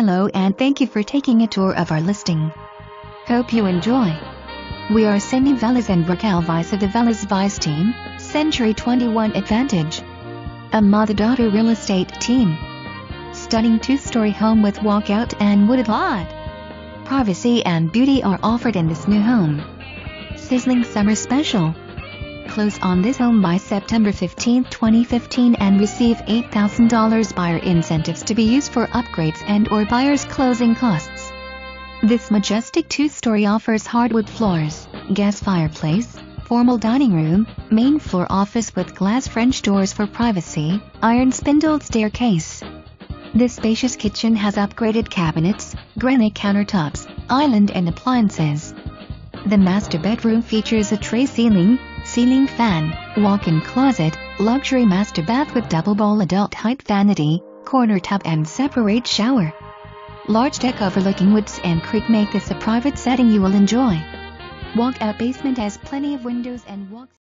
Hello and thank you for taking a tour of our listing. Hope you enjoy. We are Cindy Veliz and Raquel Vice of the Veliz Vice team, Century 21 Advantage. A mother-daughter real estate team. Stunning two-story home with walkout and wooded lot. Privacy and beauty are offered in this new home. Sizzling summer special. Close on this home by September 15, 2015 and receive $8,000 buyer incentives to be used for upgrades and or buyer's closing costs. This majestic two-story offers hardwood floors, gas fireplace, formal dining room, main floor office with glass French doors for privacy, iron spindled staircase. This spacious kitchen has upgraded cabinets, granite countertops, island and appliances. The master bedroom features a tray ceiling, ceiling fan, walk-in closet, luxury master bath with double bowl adult height vanity, corner tub and separate shower. Large deck overlooking woods and creek make this a private setting you will enjoy. Walk-out basement has plenty of windows and walk